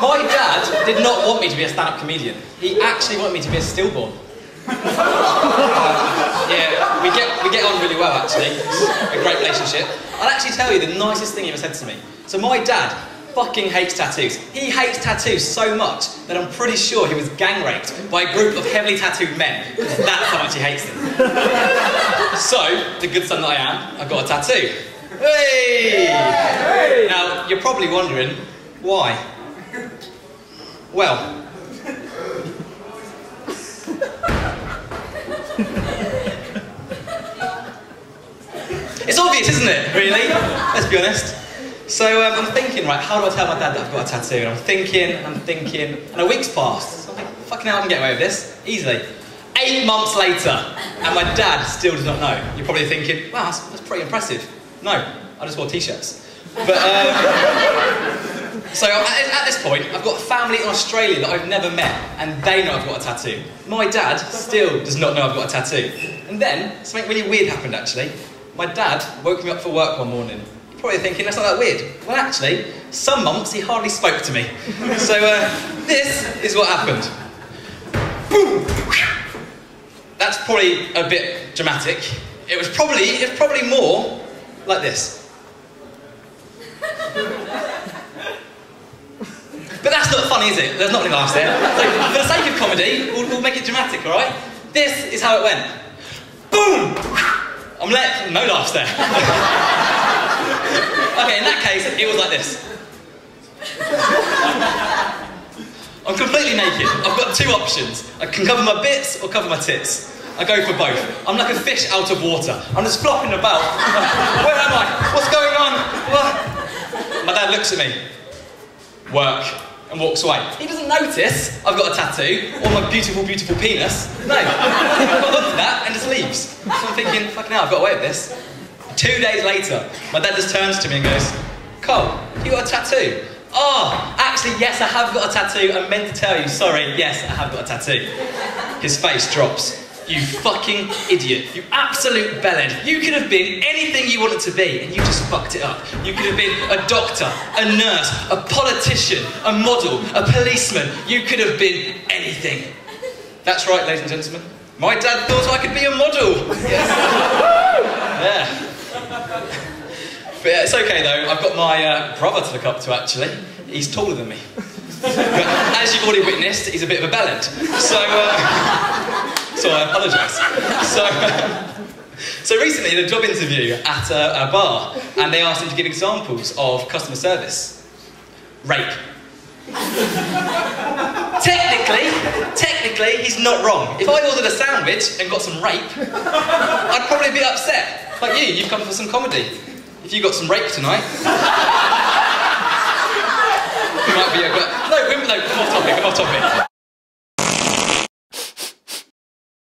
My dad did not want me to be a stand-up comedian. He actually wanted me to be a stillborn. Uh, yeah, we get, we get on really well actually. It's a great relationship. I'll actually tell you the nicest thing he ever said to me. So my dad fucking hates tattoos. He hates tattoos so much that I'm pretty sure he was gang raped by a group of heavily tattooed men. Because that's how much he hates them. so, the good son that I am, I've got a tattoo. Hey! Now, you're probably wondering, why? Well, it's obvious, isn't it? Really? Let's be honest. So um, I'm thinking, right, how do I tell my dad that I've got a tattoo? And I'm thinking, and I'm thinking, and a week's passed. So I'm thinking, fucking hell, I can get away with this, easily. Eight months later, and my dad still does not know. You're probably thinking, wow, that's, that's pretty impressive. No, I just wore t-shirts. But, um, so at, at this point, I've got a family in Australia that I've never met, and they know I've got a tattoo. My dad still does not know I've got a tattoo. And then, something really weird happened actually. My dad woke me up for work one morning probably thinking that's not that weird. Well, actually, some months he hardly spoke to me. So uh, this is what happened. Boom! That's probably a bit dramatic. It was probably, it was probably more like this. Is it? There's not any laughs there. So, for the sake of comedy, we'll, we'll make it dramatic, all right? This is how it went. Boom! I'm let no laughs there. okay, in that case, it was like this. I'm completely naked. I've got two options. I can cover my bits or cover my tits. I go for both. I'm like a fish out of water. I'm just flopping about. Where am I? What's going on? What? My dad looks at me. Work. And walks away. He doesn't notice I've got a tattoo or my beautiful, beautiful penis. No. He looks at that and just leaves. So I'm thinking, fucking hell, I've got away with this. Two days later, my dad just turns to me and goes, Cole, you got a tattoo? Oh, actually, yes, I have got a tattoo. I meant to tell you, sorry, yes, I have got a tattoo. His face drops. You fucking idiot. You absolute bellend. You could have been anything you wanted to be, and you just fucked it up. You could have been a doctor, a nurse, a politician, a model, a policeman. You could have been anything. That's right, ladies and gentlemen. My dad thought I could be a model. Yes. yeah. But yeah, it's okay though. I've got my uh, brother to look up to actually. He's taller than me. but as you've already witnessed, he's a bit of a bellend. So, uh, so I apologise. So, so recently, in a job interview at a, a bar, and they asked him to give examples of customer service. Rape. technically, technically, he's not wrong. If I ordered a sandwich and got some rape, I'd probably be upset. Like you, you've come for some comedy. If you got some rape tonight, you might be a bit. No, no, come off topic, come off topic.